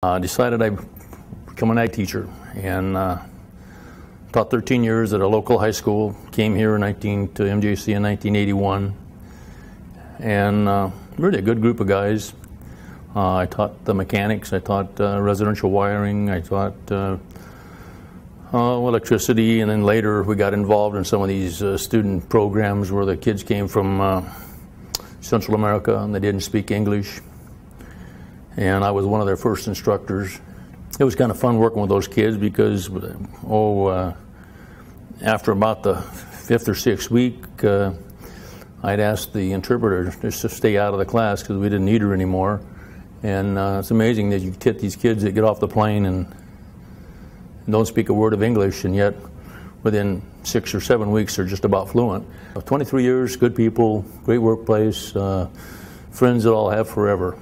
uh, decided I'd become an ag teacher and uh, taught 13 years at a local high school. Came here in 19 to MJC in 1981, and uh, really a good group of guys. Uh, I taught the mechanics. I taught uh, residential wiring. I taught uh, electricity, and then later we got involved in some of these student programs where the kids came from Central America and they didn't speak English. And I was one of their first instructors. It was kind of fun working with those kids because, oh, uh, after about the fifth or sixth week, uh, I'd asked the interpreter just to stay out of the class because we didn't need her anymore. And uh, it's amazing that you get these kids that get off the plane and don't speak a word of English, and yet within six or seven weeks they're just about fluent. 23 years, good people, great workplace, uh, friends that I'll have forever.